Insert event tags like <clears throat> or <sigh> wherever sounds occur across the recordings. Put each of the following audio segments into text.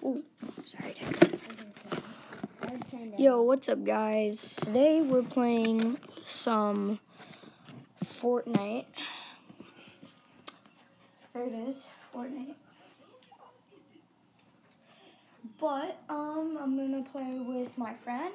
Sorry. Yo, what's up, guys? Today we're playing some Fortnite. There it is, Fortnite. But um, I'm gonna play with my friend.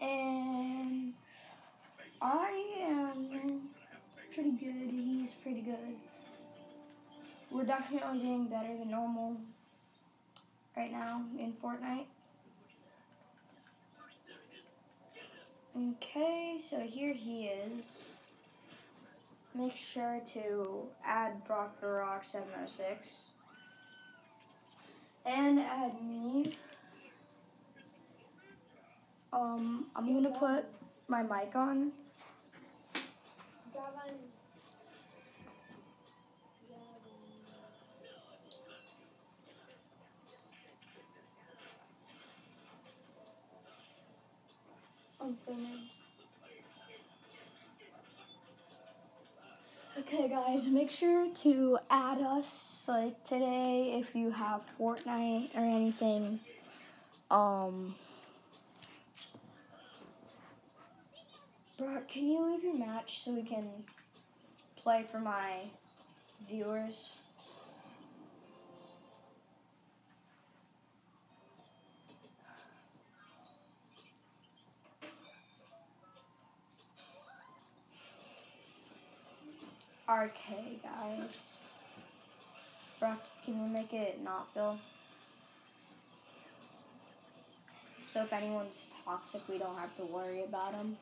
And I am pretty good. He's pretty good. We're definitely doing better than normal right now in Fortnite. Okay, so here he is. Make sure to add Brock the Rock 706. And add me. Um, I'm gonna put my mic on. Okay, guys, make sure to add us like today if you have Fortnite or anything. Um, Brock, can you leave your match so we can play for my viewers? RK, guys. Brock, can you make it not fill? So if anyone's toxic, we don't have to worry about them.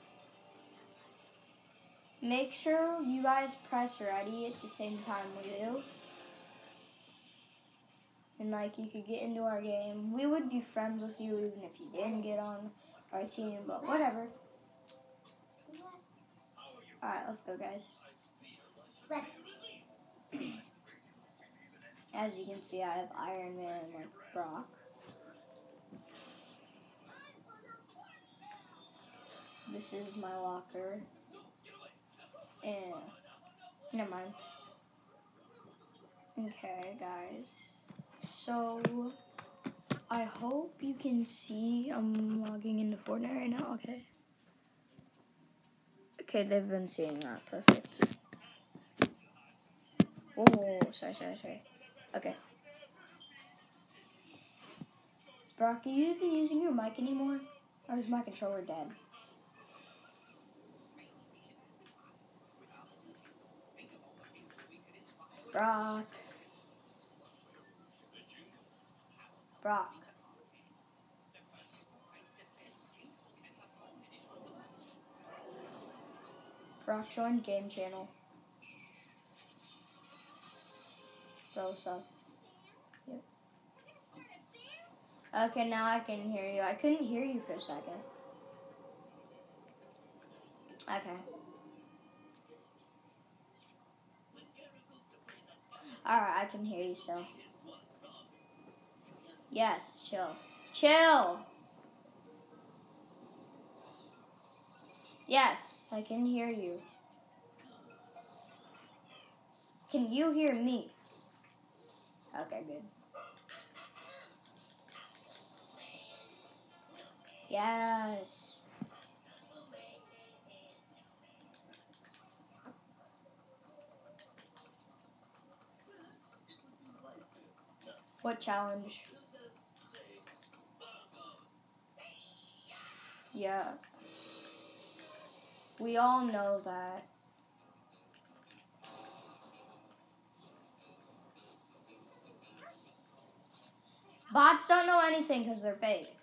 Make sure you guys press ready at the same time we do. And like you could get into our game. We would be friends with you even if you didn't get on our team, but whatever. Alright, let's go guys. <clears throat> As you can see, I have Iron Man and like Brock. This is my locker. And never mind. Okay, guys. So I hope you can see I'm logging into Fortnite right now. Okay. Okay, they've been seeing that. Perfect. Oh, sorry, sorry, sorry. Okay. Brock, are you even using your mic anymore? Or is my controller dead? Brock. Brock. Brock, join game channel. Bro, so. Yep. Okay, now I can hear you. I couldn't hear you for a second. Okay. Alright, I can hear you still. Yes, chill. Chill! Yes, I can hear you. Can you hear me? Okay, good. Yes. What challenge? Yeah. We all know that. Bots don't know anything because they're fake.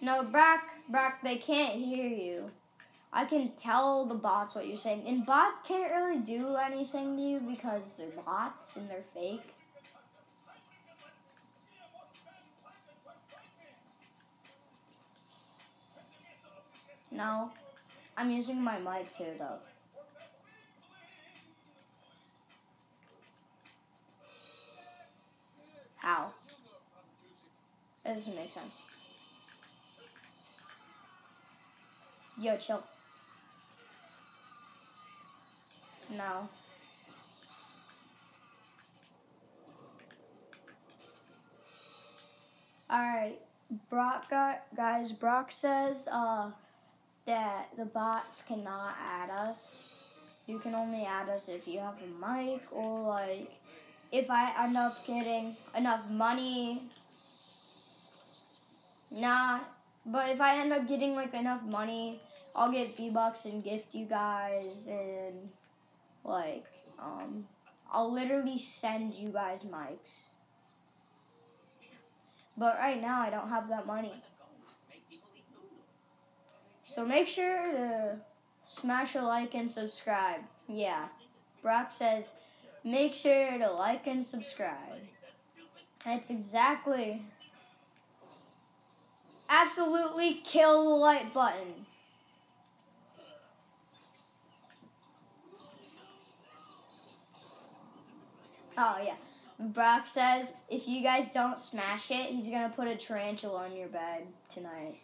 No, Brock, Brock, they can't hear you. I can tell the bots what you're saying. And bots can't really do anything to you because they're bots and they're fake. No. I'm using my mic too, though. How? It doesn't make sense. Yo, chill. No. Alright, Brock got, guys, Brock says uh, that the bots cannot add us. You can only add us if you have a mic or like if I end up getting enough money. Nah, but if I end up getting like enough money, I'll get V-Bucks and gift you guys and like um I'll literally send you guys mics. But right now I don't have that money. So make sure to smash a like and subscribe. Yeah. Brock says make sure to like and subscribe. That's exactly absolutely kill the like button. Oh yeah. Brock says if you guys don't smash it, he's gonna put a tarantula on your bed tonight.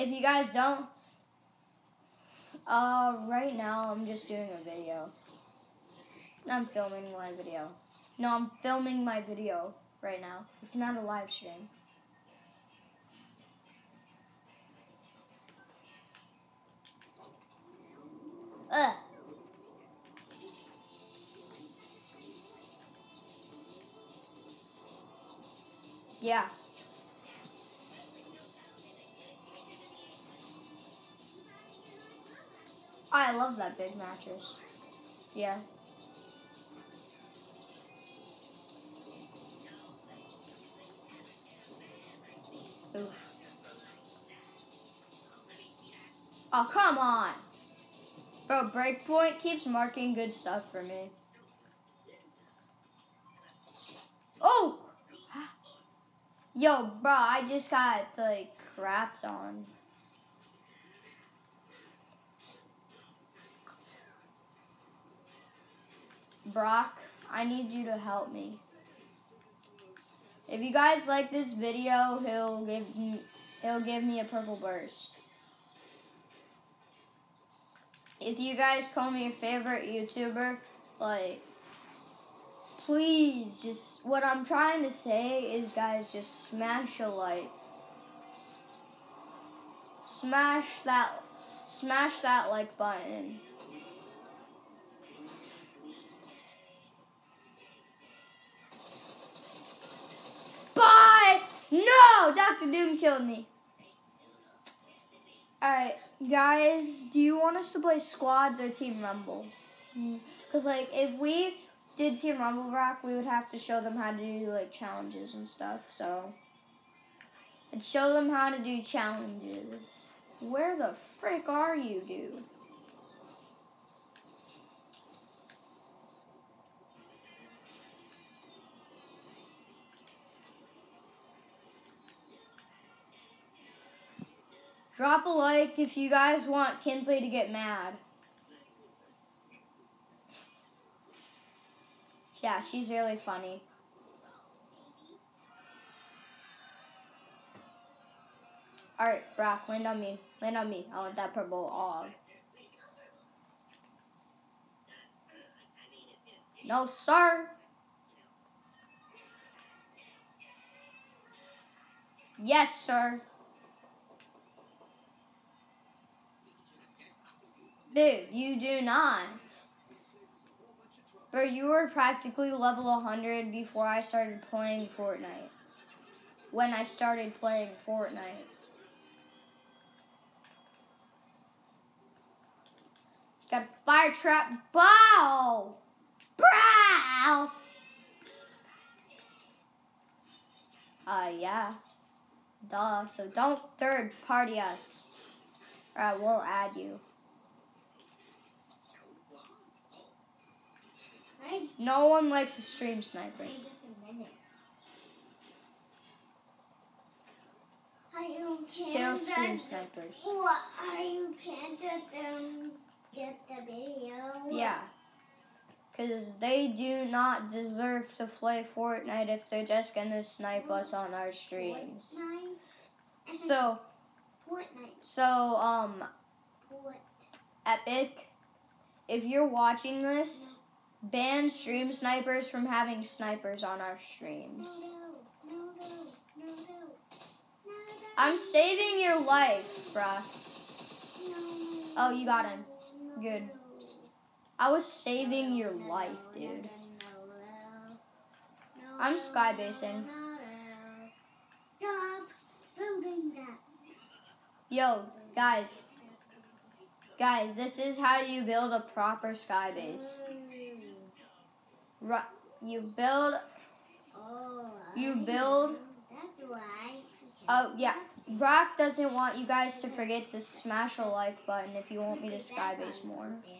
If you guys don't, uh, right now I'm just doing a video. I'm filming my video. No, I'm filming my video right now. It's not a live stream. Ugh. Yeah. Oh, I love that big mattress. Yeah. Oof. Oh, come on. Bro, Breakpoint keeps marking good stuff for me. Oh! <gasps> Yo, bro, I just got, like, crapped on. Brock, I need you to help me. If you guys like this video, he'll give me, he'll give me a purple burst. If you guys call me your favorite YouTuber, like, please, just, what I'm trying to say is, guys, just smash a like. Smash that, smash that like button. No! Dr. Doom killed me. Alright, guys, do you want us to play squads or Team Rumble? Because, like, if we did Team Rumble Rock, we would have to show them how to do, like, challenges and stuff, so. And show them how to do challenges. Where the frick are you, dude? Drop a like if you guys want Kinsley to get mad. Yeah, she's really funny. Alright, Brock, land on me. Land on me. I want that purple all. No, sir. Yes, sir. Dude, you do not. Bro, you were practically level 100 before I started playing Fortnite. When I started playing Fortnite. Got fire trap. Bow! Brow! Uh, yeah. Duh. So don't third party us. Or I won't add you. No one likes a stream sniper. just a minute. Are you Kill stream snipers. What are you can just um get the video? Yeah. Because they do not deserve to play Fortnite if they're just gonna snipe us on our streams. Fortnite. So, Fortnite. so, um, What? Epic, if you're watching this, ban stream snipers from having snipers on our streams. I'm saving your life, bruh. Oh, you got him. Good. I was saving your life, dude. I'm skybasing. Yo, guys. Guys, this is how you build a proper sky base. Ru- you build, Oh, You build- That's why. oh yeah, Brock doesn't want you guys to forget to smash a like button if you want me to skybase more. Yeah.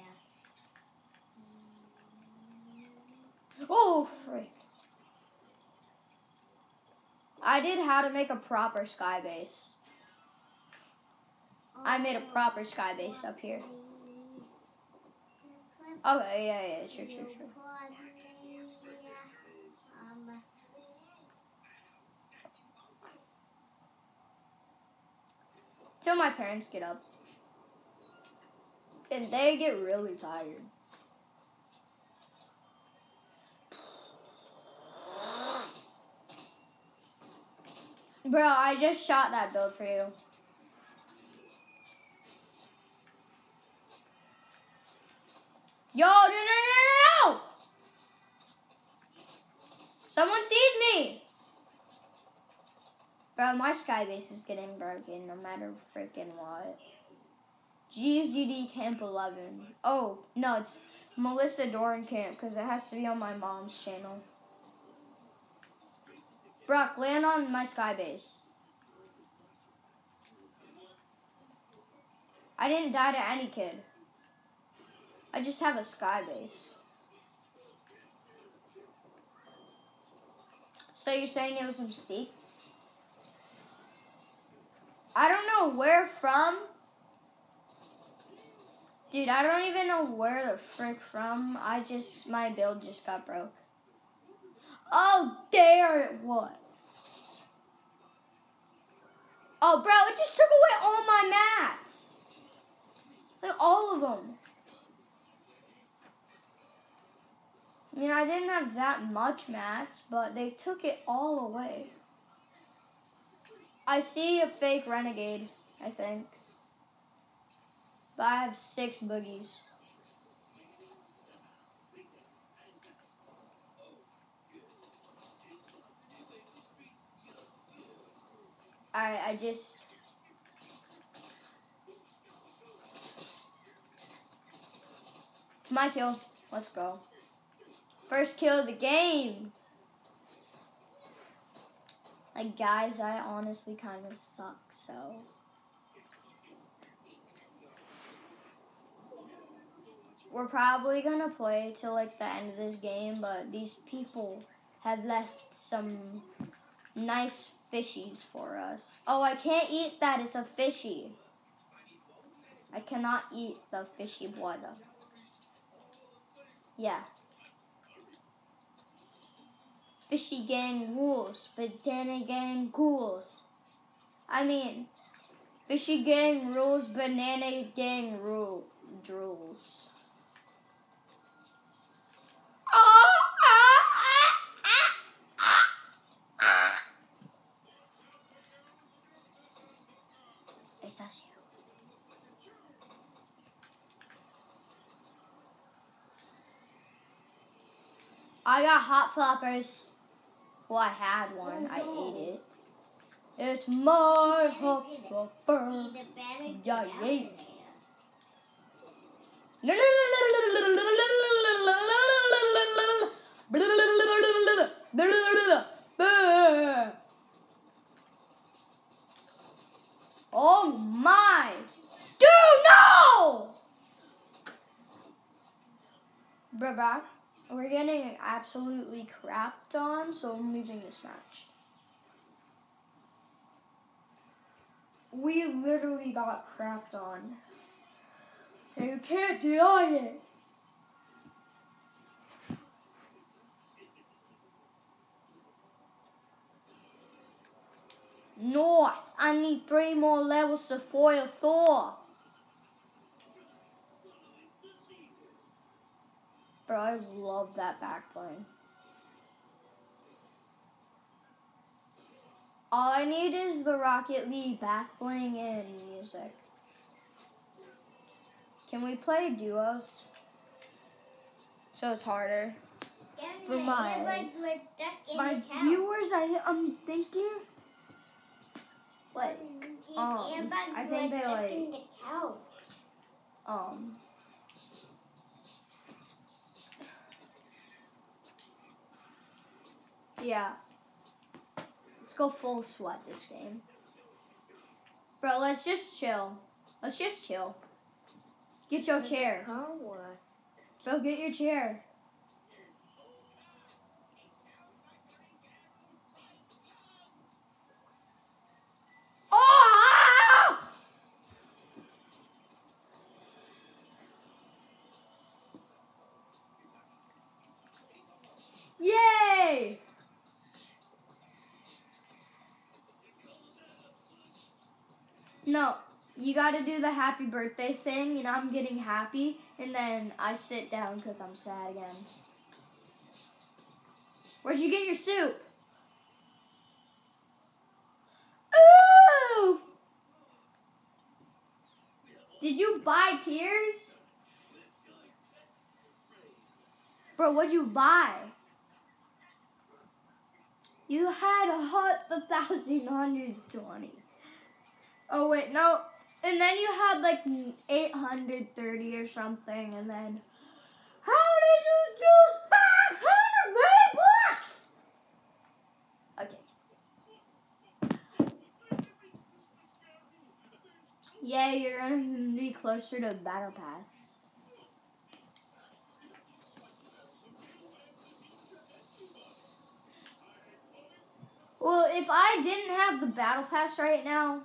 Oh, frick. I did how to make a proper skybase. I made a proper skybase up here. Okay, yeah, yeah, sure, sure, sure. Um, Till my parents get up. And they get really tired. Bro, I just shot that build for you. Yo, no, no, no, no, no! Someone sees me! Bro, my sky base is getting broken no matter freaking what. GZD Camp 11. Oh, no, it's Melissa Dorenkamp because it has to be on my mom's channel. Brock, land on my sky base. I didn't die to any kid. I just have a sky base. So you're saying it was a mistake? I don't know where from. Dude, I don't even know where the frick from. I just, my build just got broke. Oh, there it was. Oh, bro, it just took away all my mats. Like, all of them. I mean, I didn't have that much mats, but they took it all away. I see a fake renegade, I think. But I have six boogies. Alright, I just. My kill. Let's go. First kill of the game. Like, guys, I honestly kind of suck, so. We're probably gonna play till like the end of this game, but these people have left some nice fishies for us. Oh, I can't eat that. It's a fishy. I cannot eat the fishy blood. Yeah. Fishy gang rules, but banana gang ghouls. I mean, fishy gang rules, banana gang rule drools. I got hop floppers. Well, I had one. I ate it. It's my. Need Yeah, yeah. Oh my! Dude, no! Bruh, bruh, we're getting absolutely crapped on, so I'm leaving this match. We literally got crapped on. You can't deny it. Nice! I need three more levels to foil Thor. Bro, I love that back. All I need is the Rocket League back bling and music. Can we play duos? So it's harder. For my- My viewers, I, I'm thinking, like, um, I think they, like- um, yeah. Let's go full sweat this game. Bro, let's just chill. Let's just chill. Get your chair. Bro, get your chair. You gotta do the happy birthday thing, and I'm getting happy, and then I sit down because I'm sad again. Where'd you get your soup? Ooh! Did you buy tears? Bro, what'd you buy? You had a hot thousand hundred twenty. Oh wait, no. And then you had like eight hundred thirty or something, and then how did you five hundred bucks? Okay. Yeah, you're gonna be closer to Battle Pass. Well, if I didn't have the Battle Pass right now,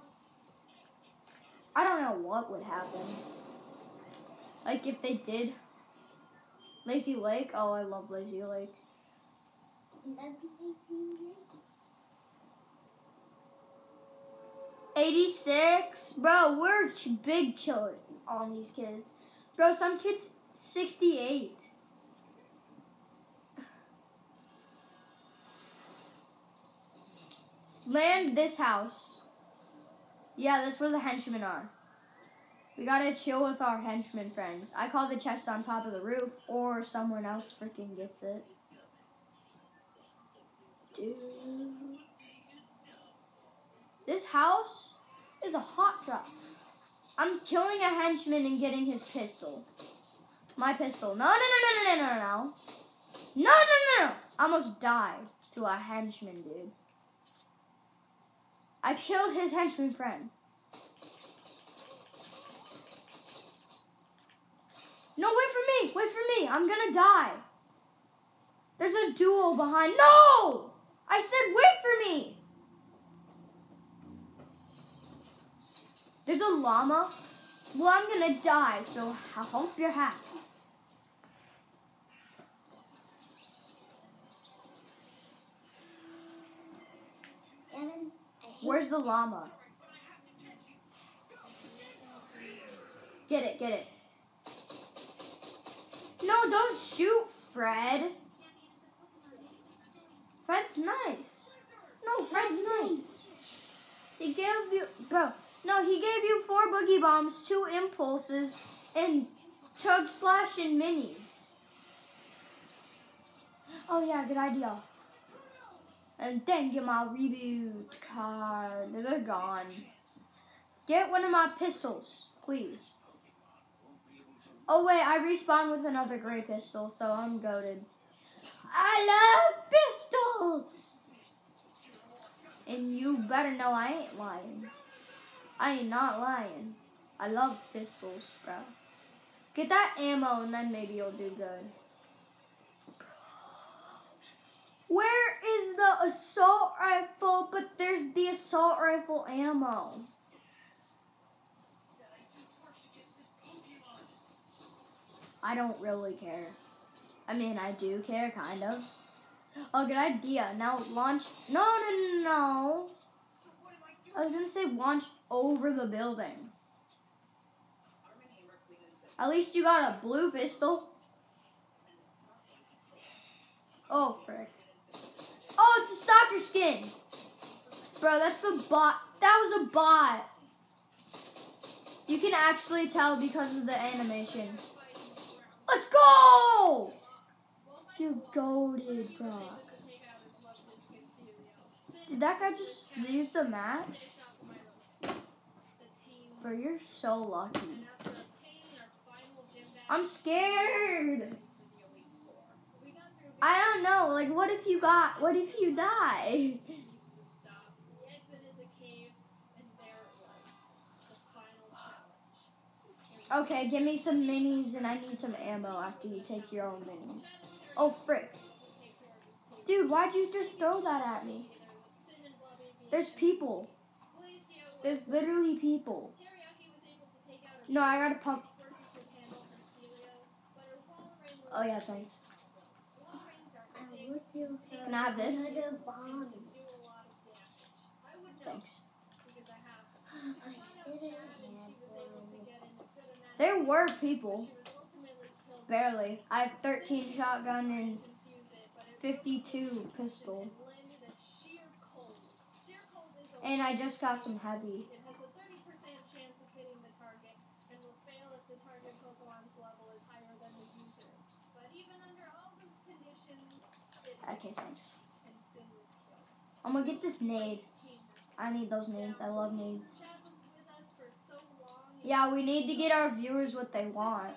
I don't know what would happen. Like if they did. Lazy Lake? Oh, I love Lazy Lake. 86? Bro, we're big chilling on these kids. Bro, some kids 68. Land this house. Yeah, that's where the henchmen are. We gotta chill with our henchmen friends. I call the chest on top of the roof, or someone else freaking gets it. Dude. This house is a hot drop. I'm killing a henchman and getting his pistol. My pistol. No, no, no, no, no, no, no, no. No, no, no, no. I almost died to a henchman, dude. I killed his henchman friend. No, wait for me. Wait for me. I'm gonna die. There's a duel behind. No! I said wait for me. There's a llama. Well, I'm gonna die, so I hope you're happy. Where's the llama? Get it, get it. No, don't shoot, Fred. Fred's nice. No, Fred's nice. He gave you, bro. No, he gave you four boogie bombs, two impulses, and chug splash and minis. Oh yeah, good idea. And then get my reboot card. They're gone. Get one of my pistols, please. Oh wait, I respawned with another gray pistol, so I'm goaded. I love pistols! And you better know I ain't lying. I ain't not lying. I love pistols, bro. Get that ammo and then maybe you'll do good. Where is the assault rifle? But there's the assault rifle ammo. I don't really care. I mean, I do care, kind of. Oh, good idea. Now launch. No, no, no, no. I was gonna say launch over the building. At least you got a blue pistol. Oh, frick. A soccer skin. Bro, that's the bot. That was a bot. You can actually tell because of the animation. Let's go! You goaded, bro. Did that guy just leave the match? Bro, you're so lucky. I'm scared. I don't know. Like, what if you got? What if you die? Okay, give me some minis and I need some ammo after you take your own minis. Oh, frick. Dude, why'd you just throw that at me? There's people. There's literally people. No, I got a pump. Oh, yeah, thanks. I would do Can I have this? Thanks. I didn't have There were people. Barely. I have 13 shotgun and 52 pistol. And I just got some heavy. It has a 30% chance of hitting the target and will fail if the target Pokemon's level is higher than the user's. But even under all those conditions, it Okay, thanks. I'm gonna get this nade. I need those nades. I love nades. Yeah, we need to get our viewers what they want.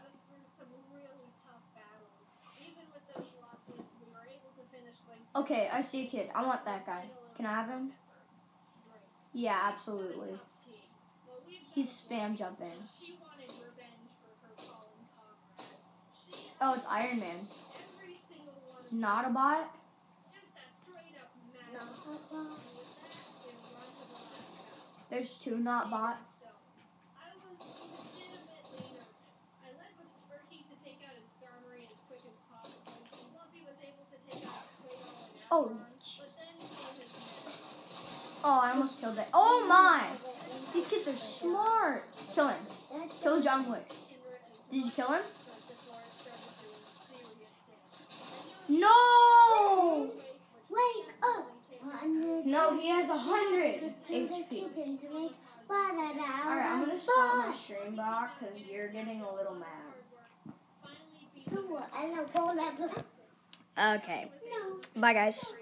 Okay, I see a kid. I want that guy. Can I have him? Yeah, absolutely. He's spam jumping. Oh, it's Iron Man. Not a bot? just a straight up No, magic. Papa. And with that, they run to the last There's two not bots. So, I was legitimately nervous. I led with Sparky to take out his Skarmory as quick as possible. And Fluffy was able to take out Claydol and Oh, Avalon, sh- but then came his move. Oh, I almost killed it. Oh my! These kids are smart. Kill him. Kill Jungler. Kindred and Did you kill him? Struck before it started doing serious damage. I knew No! Wake up! No, he has a hundred HP. HP. To make Alright, I'm gonna stop my stream back because you're getting a little mad. Okay. Bye, guys.